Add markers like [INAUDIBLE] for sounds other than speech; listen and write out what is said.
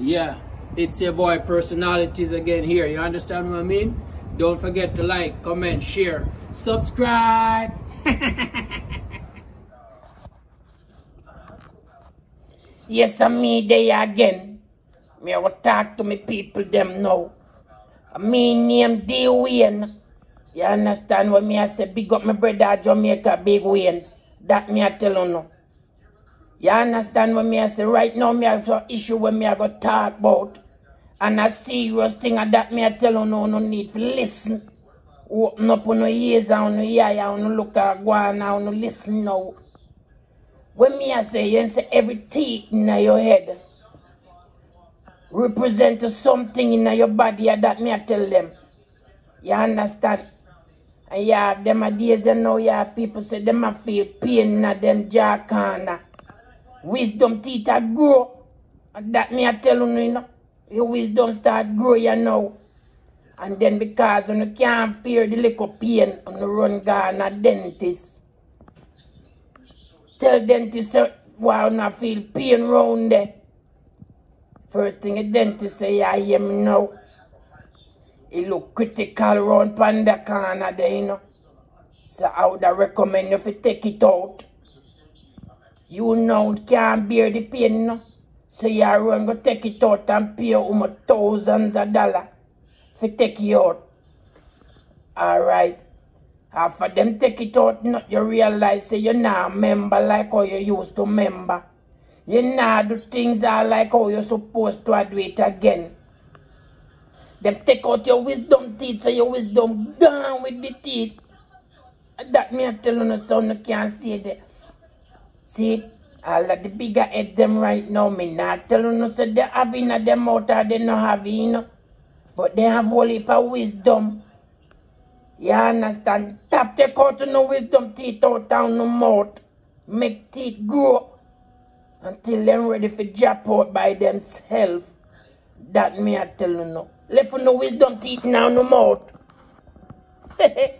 Yeah, it's your boy personalities again here. You understand what I mean? Don't forget to like, comment, share, subscribe. [LAUGHS] yes, I'm me there again. Me I will talk to me people them now. Me name D Wayne. You understand what me I say? Big up my brother Jamaica Big Wayne. That me I tell you no. You understand what me I say? Right now me have some issue when me I go talk about. And a serious thing I that me I tell you no, no need to listen. Open up on your ears and on your eye and look at go on and listen now. When me I say, you say every teeth in your head represent something in your body that me I tell them. You understand? And yeah, them a days you know, yeah, people say them a feel pain in them jaw corner. Wisdom teeth a grow. And that me I tell you, you know. Your wisdom start grow, you know. And then because you can't fear the little pain, you run gone a dentist. Tell dentist why you not feel pain round there. First thing a dentist say, I hear me now. It look critical around panda corner there, you know. So I would recommend if you take it out. You know can't bear the pain, know. So you going to take it out and pay um thousands of dollars to take it out. Alright. After them take it out, you realize say you're not a member like how you used to member. You not do things are like how you're supposed to do it again. Them take out your wisdom teeth so your wisdom gone with the teeth. That me I tell you so you can't stay there. See, all of the bigger head them right now, me not tell you so they having them out or they having, you know. But they have whole heap of wisdom. You understand? Tap take out no wisdom teeth out down no mouth. Make teeth grow until them ready for drop out by themselves. That me I tell you no. Left no wisdom teeth now no mouth. [LAUGHS]